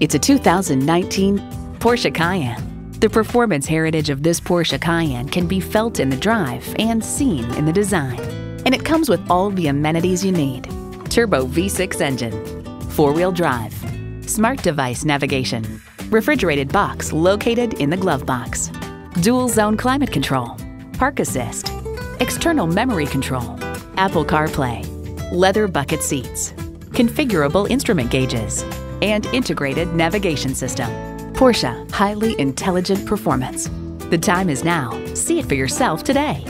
It's a 2019 Porsche Cayenne. The performance heritage of this Porsche Cayenne can be felt in the drive and seen in the design. And it comes with all the amenities you need. Turbo V6 engine, four-wheel drive, smart device navigation, refrigerated box located in the glove box, dual zone climate control, park assist, external memory control, Apple CarPlay, leather bucket seats, configurable instrument gauges, and integrated navigation system. Porsche, highly intelligent performance. The time is now. See it for yourself today.